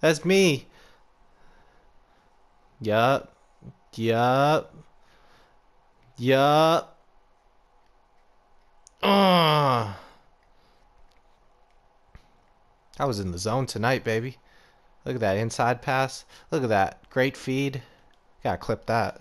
That's me. Yup. Yup. Yup. Uh. I was in the zone tonight, baby. Look at that inside pass. Look at that. Great feed. Gotta clip that.